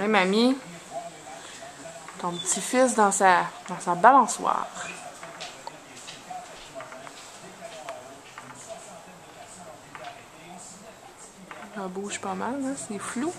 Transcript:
Oui, mamie. Ton petit-fils dans sa, dans sa balançoire. Ça bouge pas mal, hein? c'est flou.